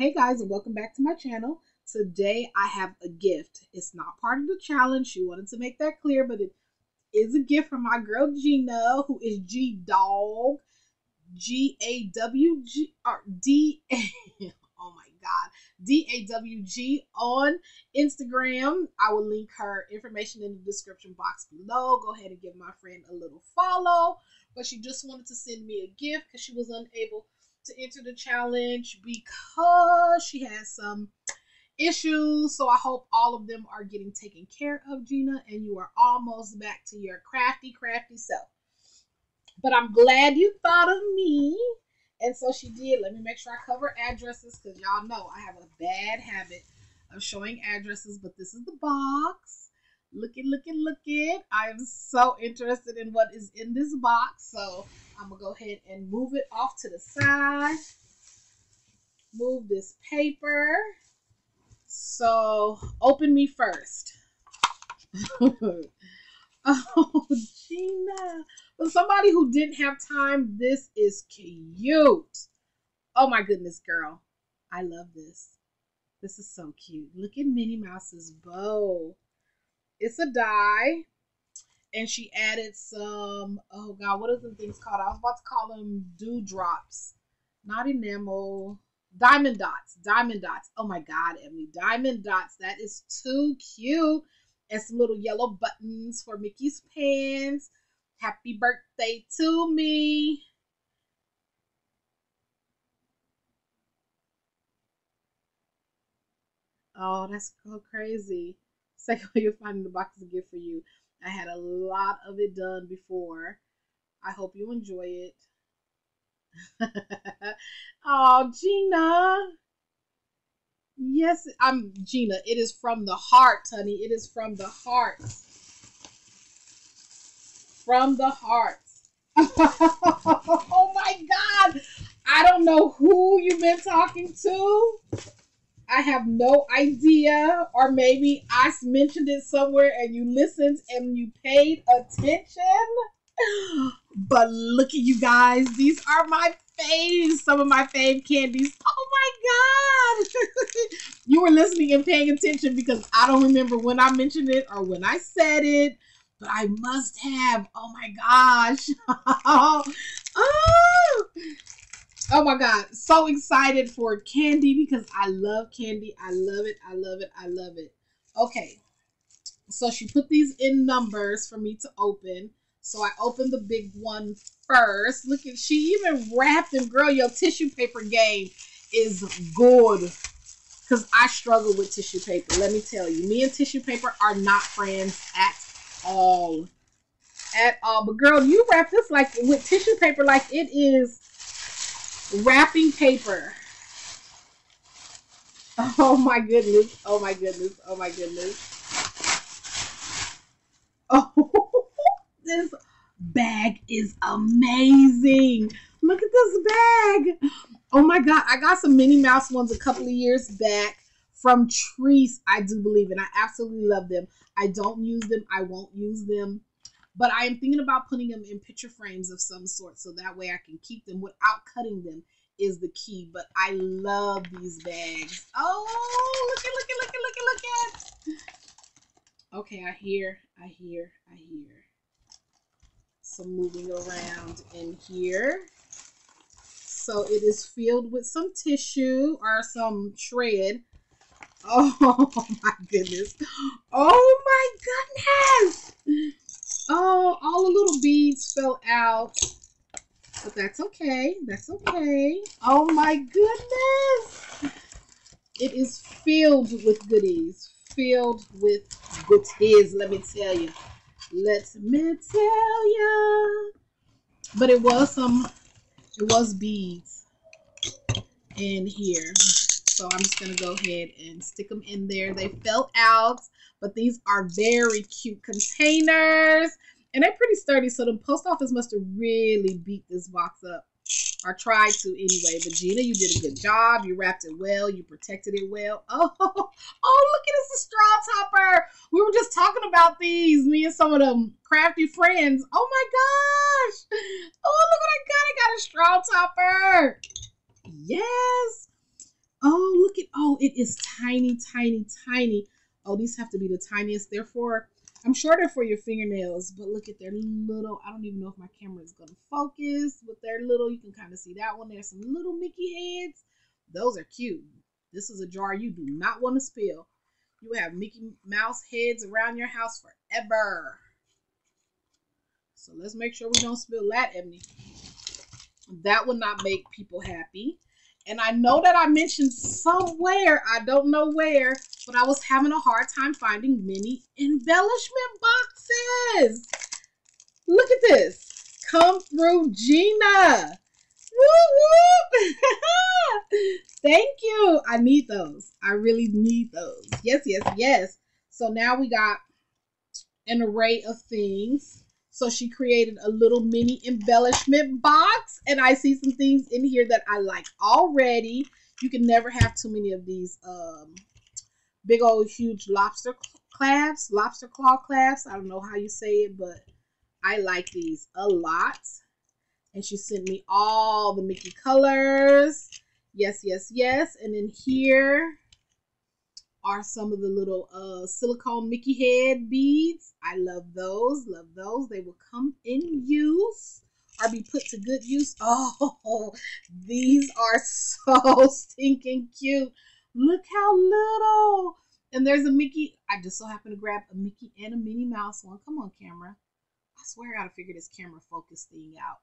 Hey guys, and welcome back to my channel. Today I have a gift. It's not part of the challenge. She wanted to make that clear, but it is a gift from my girl Gina, who is G Dawg, G A W G or D. oh my God, D A W G on Instagram. I will link her information in the description box below. Go ahead and give my friend a little follow. But she just wanted to send me a gift because she was unable to enter the challenge because she has some issues. So I hope all of them are getting taken care of, Gina, and you are almost back to your crafty, crafty self. But I'm glad you thought of me. And so she did. Let me make sure I cover addresses because y'all know I have a bad habit of showing addresses, but this is the box. Look it, look it, look it. I am so interested in what is in this box. So I'm going to go ahead and move it off to the side. Move this paper. So open me first. oh, Gina. For somebody who didn't have time, this is cute. Oh my goodness, girl. I love this. This is so cute. Look at Minnie Mouse's bow. It's a die. And she added some, oh God, what are the things called? I was about to call them dewdrops. Not enamel. Diamond dots. Diamond dots. Oh my God, Emily. Diamond dots. That is too cute. And some little yellow buttons for Mickey's pants. Happy birthday to me. Oh, that's so crazy. Second you're finding the box a gift for you. I had a lot of it done before. I hope you enjoy it. oh, Gina. Yes, I'm Gina. It is from the heart, honey. It is from the heart. From the heart. oh my God. I don't know who you've been talking to. I have no idea. Or maybe I mentioned it somewhere and you listened and you paid attention. But look at you guys. These are my faves. Some of my fave candies. Oh my God. you were listening and paying attention because I don't remember when I mentioned it or when I said it. But I must have. Oh my gosh. oh. Oh my God. So excited for candy because I love candy. I love it. I love it. I love it. Okay. So she put these in numbers for me to open. So I opened the big one first. Look at she even wrapped them. Girl, your tissue paper game is good. Because I struggle with tissue paper. Let me tell you. Me and tissue paper are not friends at all. At all. But girl, you wrap this like with tissue paper like it is wrapping paper. Oh my goodness. Oh my goodness. Oh my goodness. Oh, this bag is amazing. Look at this bag. Oh my God. I got some Minnie Mouse ones a couple of years back from Treese, I do believe, and I absolutely love them. I don't use them. I won't use them. But I am thinking about putting them in picture frames of some sort so that way I can keep them without cutting them is the key. But I love these bags. Oh, look at, look at, look at, look at, look at. Okay, I hear, I hear, I hear. Some moving around in here. So it is filled with some tissue or some shred. Oh my goodness. Oh my goodness. Oh, all the little beads fell out. But that's okay. That's okay. Oh my goodness. It is filled with goodies. Filled with goodies, let me tell you. Let me tell you. But it was some, it was beads in here. So I'm just going to go ahead and stick them in there. They fell out, but these are very cute containers. And they're pretty sturdy, so the post office must have really beat this box up. Or tried to anyway. But Gina, you did a good job. You wrapped it well. You protected it well. Oh, oh, look at this a straw topper. We were just talking about these, me and some of them crafty friends. Oh my gosh. Oh, look what I got. I got a straw topper. Yes. Oh, look at, oh, it is tiny, tiny, tiny. Oh, these have to be the tiniest. Therefore, I'm shorter for your fingernails, but look at their little, I don't even know if my camera is going to focus, but they're little, you can kind of see that one. There's some little Mickey heads. Those are cute. This is a jar you do not want to spill. You have Mickey Mouse heads around your house forever. So let's make sure we don't spill that, Ebony. That would not make people happy. And I know that I mentioned somewhere, I don't know where, but I was having a hard time finding mini embellishment boxes. Look at this. Come through Gina. Woo woo. Thank you. I need those. I really need those. Yes, yes, yes. So now we got an array of things. So she created a little mini embellishment box, and I see some things in here that I like already. You can never have too many of these um, big old huge lobster clasps, lobster claw clasps. I don't know how you say it, but I like these a lot. And she sent me all the Mickey colors. Yes, yes, yes. And then here are some of the little uh, silicone Mickey head beads. I love those. Love those. They will come in use or be put to good use. Oh, these are so stinking cute. Look how little. And there's a Mickey. I just so happen to grab a Mickey and a Minnie Mouse one. Come on, camera. I swear I gotta figure this camera focus thing out.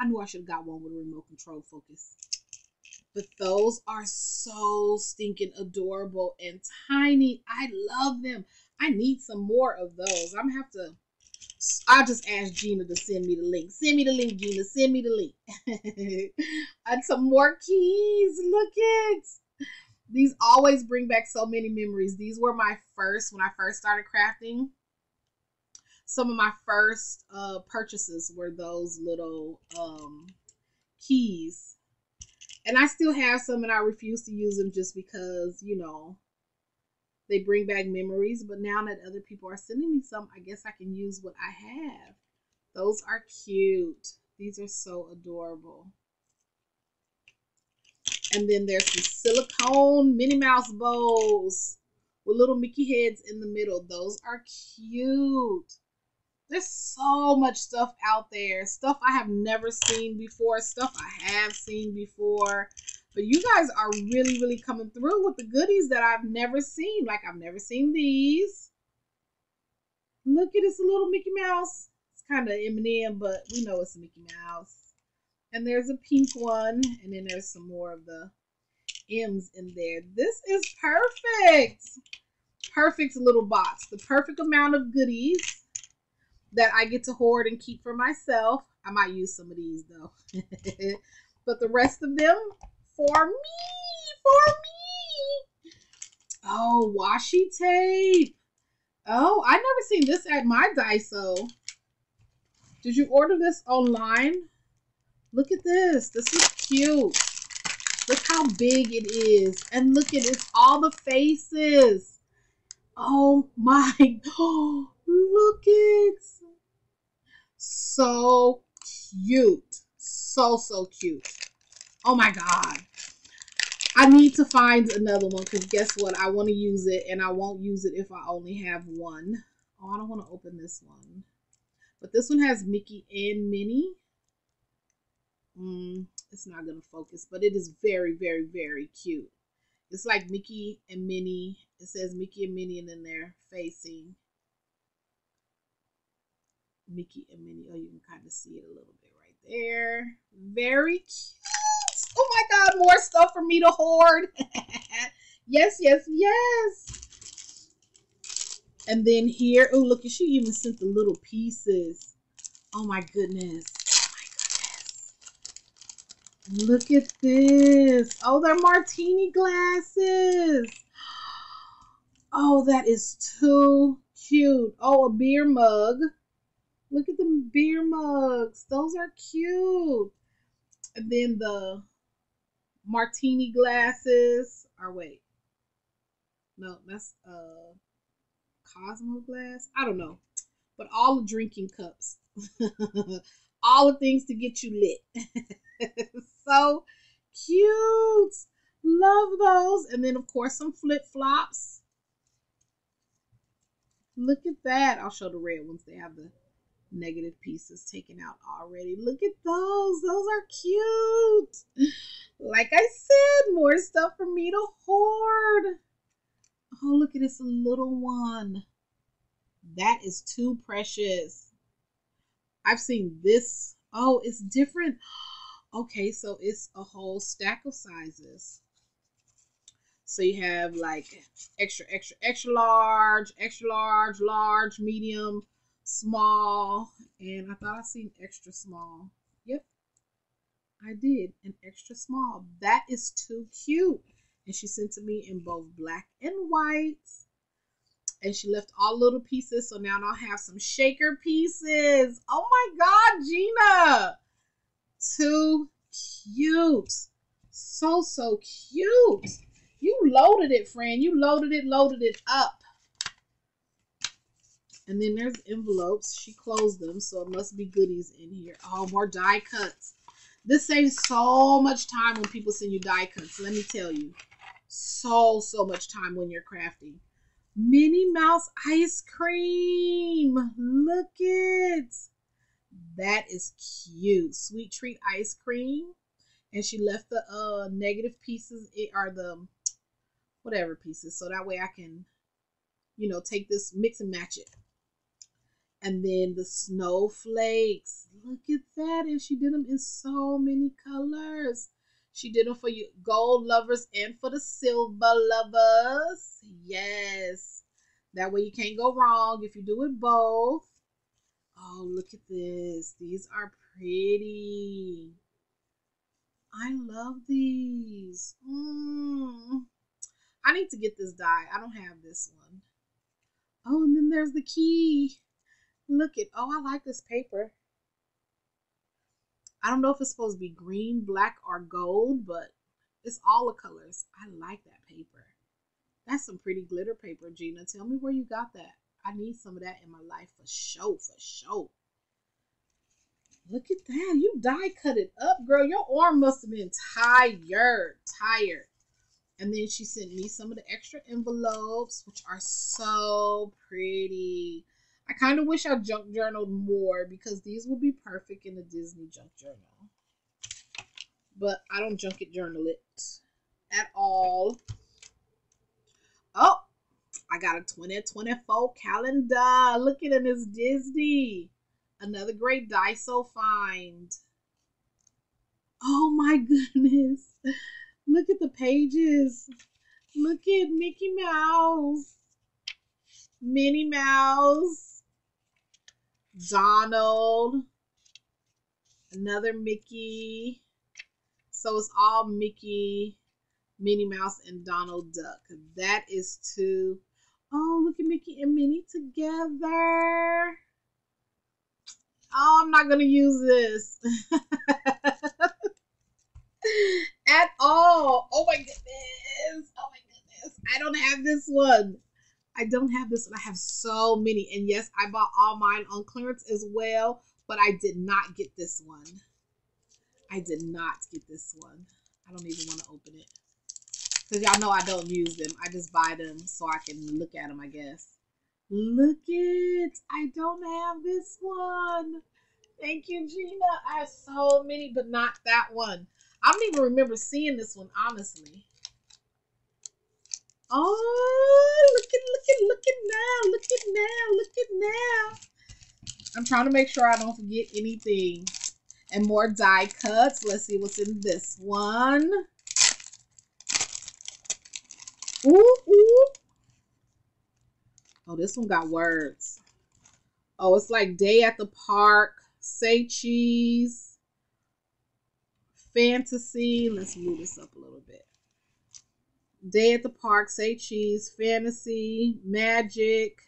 I knew I should have got one with a remote control focus. But those are so stinking adorable and tiny. I love them. I need some more of those. I'm gonna have to. I'll just ask Gina to send me the link. Send me the link, Gina. Send me the link. and some more keys. Look it. These always bring back so many memories. These were my first when I first started crafting. Some of my first uh, purchases were those little um, keys and I still have some and I refuse to use them just because, you know, they bring back memories. But now that other people are sending me some, I guess I can use what I have. Those are cute. These are so adorable. And then there's the silicone Minnie Mouse bowls with little Mickey heads in the middle. Those are cute. There's so much stuff out there. Stuff I have never seen before. Stuff I have seen before. But you guys are really, really coming through with the goodies that I've never seen. Like I've never seen these. Look at this little Mickey Mouse. It's kind of M&M, but we know it's a Mickey Mouse. And there's a pink one. And then there's some more of the M's in there. This is perfect. Perfect little box. The perfect amount of goodies that I get to hoard and keep for myself. I might use some of these though. but the rest of them for me, for me. Oh, washi tape. Oh, I never seen this at my Daiso. Did you order this online? Look at this. This is cute. Look how big it is. And look at it. All the faces. Oh my. Oh, look it so cute. So, so cute. Oh my God. I need to find another one because guess what? I want to use it and I won't use it if I only have one. Oh, I don't want to open this one. But this one has Mickey and Minnie. Mm, it's not going to focus, but it is very, very, very cute. It's like Mickey and Minnie. It says Mickey and Minnie and then they're facing. Mickey and Minnie. Oh, you can kind of see it a little bit right there. Very cute. Oh my God, more stuff for me to hoard. yes, yes, yes. And then here, oh, look, she even sent the little pieces. Oh my goodness. Oh my goodness. Look at this. Oh, they're martini glasses. Oh, that is too cute. Oh, a beer mug. Look at the beer mugs. Those are cute. And then the martini glasses. Or wait. No, that's uh Cosmo glass. I don't know. But all the drinking cups. all the things to get you lit. so cute. Love those. And then, of course, some flip flops. Look at that. I'll show the red ones. They have the negative pieces taken out already. Look at those. Those are cute. Like I said, more stuff for me to hoard. Oh, look at this little one. That is too precious. I've seen this. Oh, it's different. Okay, so it's a whole stack of sizes. So you have like extra, extra, extra large, extra large, large, medium, small, and I thought I seen extra small. Yep, I did an extra small. That is too cute. And she sent to me in both black and white. And she left all little pieces. So now I'll have some shaker pieces. Oh my God, Gina. Too cute. So, so cute. You loaded it, friend. You loaded it, loaded it up. And then there's envelopes. She closed them, so it must be goodies in here. Oh, more die cuts. This saves so much time when people send you die cuts. Let me tell you. So, so much time when you're crafting. Minnie Mouse ice cream. Look it. That is cute. Sweet treat ice cream. And she left the uh negative pieces, it are the whatever pieces. So that way I can, you know, take this, mix and match it. And then the snowflakes. Look at that. And she did them in so many colors. She did them for you gold lovers and for the silver lovers. Yes. That way you can't go wrong if you do it both. Oh, look at this. These are pretty. I love these. Mm. I need to get this die. I don't have this one. Oh, and then there's the key. Look at, oh, I like this paper. I don't know if it's supposed to be green, black, or gold, but it's all the colors. I like that paper. That's some pretty glitter paper, Gina. Tell me where you got that. I need some of that in my life for sure, for sure. Look at that. You die cut it up, girl. Your arm must have been tired, tired. And then she sent me some of the extra envelopes, which are so pretty. I kind of wish I junk journaled more because these would be perfect in a Disney junk journal. But I don't junk it journal it at all. Oh, I got a 2024 calendar. Look at it, it's Disney. Another great Daiso find. Oh my goodness. Look at the pages. Look at Mickey Mouse, Minnie Mouse, Donald, another Mickey. So it's all Mickey, Minnie Mouse, and Donald Duck. That is too. Oh, look at Mickey and Minnie together. Oh, I'm not going to use this. at all. Oh my goodness. Oh my goodness. I don't have this one. I don't have this one. I have so many. And yes, I bought all mine on clearance as well, but I did not get this one. I did not get this one. I don't even want to open it. Because y'all know I don't use them. I just buy them so I can look at them, I guess. Look it. I don't have this one. Thank you, Gina. I have so many, but not that one. I don't even remember seeing this one, honestly. Oh, look at, look at, look at now. Look at now. Look at now. I'm trying to make sure I don't forget anything. And more die cuts. Let's see what's in this one. Ooh, ooh. Oh, this one got words. Oh, it's like day at the park. Say cheese fantasy. Let's move this up a little bit. Day at the Park, Say Cheese, Fantasy, Magic,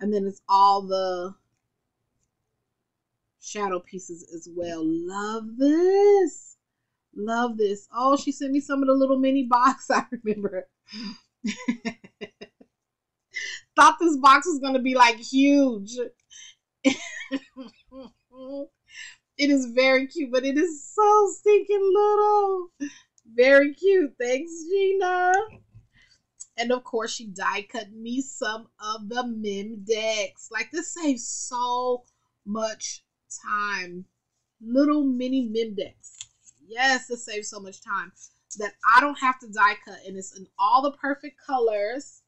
and then it's all the shadow pieces as well. Love this. Love this. Oh, she sent me some of the little mini box. I remember. Thought this box was going to be like huge. It is very cute, but it is so stinking little. Very cute. Thanks, Gina. And of course, she die cut me some of the mem decks. Like this saves so much time. Little mini mem decks. Yes, this saves so much time that I don't have to die cut, and it's in all the perfect colors,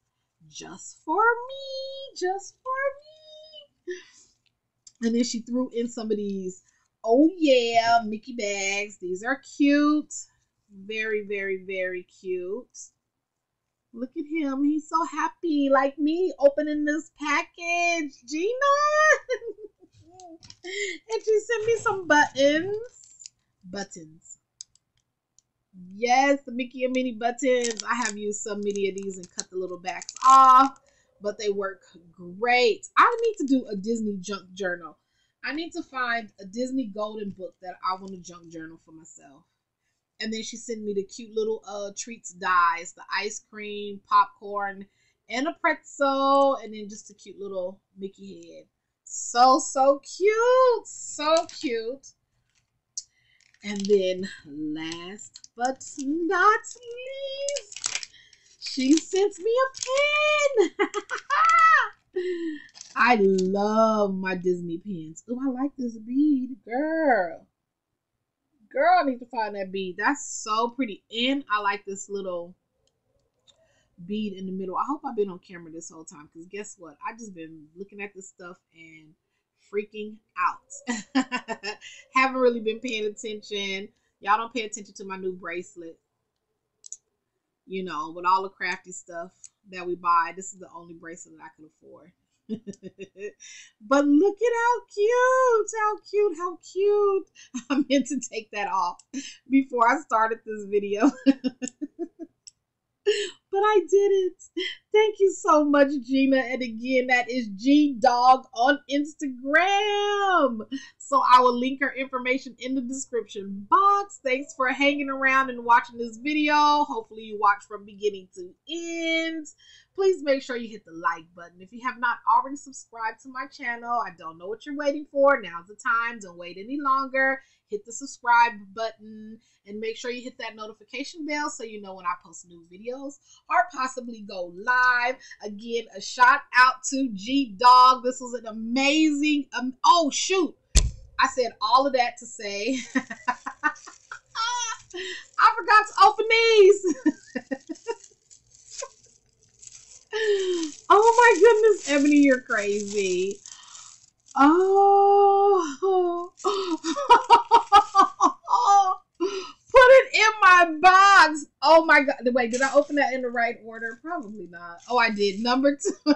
just for me, just for me. And then she threw in some of these. Oh yeah, Mickey bags. These are cute. Very, very, very cute. Look at him. He's so happy, like me, opening this package. Gina! and she sent me some buttons. Buttons. Yes, the Mickey and Minnie buttons. I have used so many of these and cut the little backs off, but they work great. I need to do a Disney junk journal. I need to find a Disney golden book that I want to junk journal for myself and then she sent me the cute little uh treats dies, the ice cream, popcorn, and a pretzel, and then just a cute little Mickey head. So so cute, so cute. And then last but not least, she sent me a pen. I love my Disney pens. Oh, I like this bead, girl. Girl, I need to find that bead. That's so pretty. And I like this little bead in the middle. I hope I've been on camera this whole time because guess what? I just been looking at this stuff and freaking out. Haven't really been paying attention. Y'all don't pay attention to my new bracelet. You know, with all the crafty stuff that we buy, this is the only bracelet I can afford. but look at how cute, how cute, how cute. I meant to take that off before I started this video. but I did it. Thank you so much, Gina. And again, that is G Dawg on Instagram. So I will link her information in the description box. Thanks for hanging around and watching this video. Hopefully, you watch from beginning to end please make sure you hit the like button. If you have not already subscribed to my channel, I don't know what you're waiting for. Now's the time. Don't wait any longer. Hit the subscribe button and make sure you hit that notification bell so you know when I post new videos or possibly go live. Again, a shout out to G Dawg. This was an amazing, um, oh shoot. I said all of that to say I forgot to open these. oh my goodness, Ebony, you're crazy. Oh. Put it in my box. Oh my god. Wait, did I open that in the right order? Probably not. Oh, I did. Number two.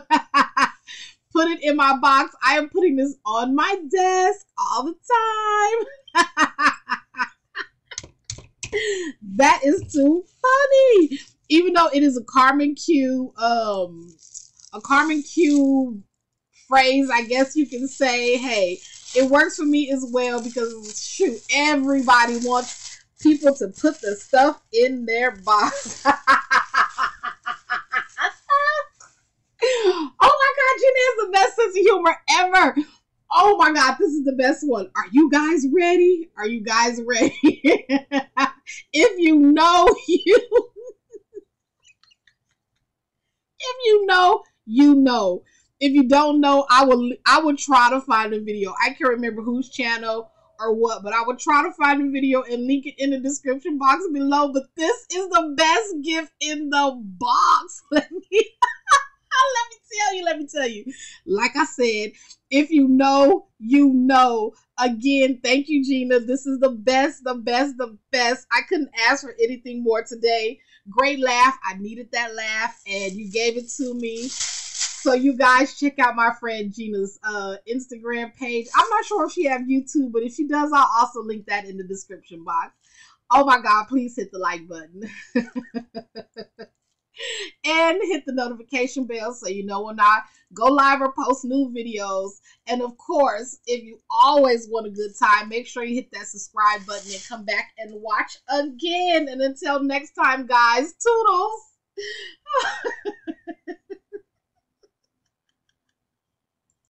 Put it in my box. I am putting this on my desk all the time. that is too funny even though it is a Carmen Q, um, a Carmen Q phrase, I guess you can say, hey, it works for me as well because shoot, everybody wants people to put the stuff in their box. oh my god, Jenny has the best sense of humor ever. Oh my god, this is the best one. Are you guys ready? Are you guys ready? if you know you if you know, you know. If you don't know, I will I will try to find a video. I can't remember whose channel or what, but I will try to find a video and link it in the description box below. But this is the best gift in the box. Let me let me tell you, let me tell you. Like I said, if you know, you know. Again, thank you, Gina. This is the best, the best, the best. I couldn't ask for anything more today. Great laugh. I needed that laugh, and you gave it to me. So you guys check out my friend Gina's uh, Instagram page. I'm not sure if she have YouTube, but if she does, I'll also link that in the description box. Oh my God, please hit the like button. and hit the notification bell so you know when I go live or post new videos. And of course, if you always want a good time, make sure you hit that subscribe button and come back and watch again. And until next time, guys, toodles.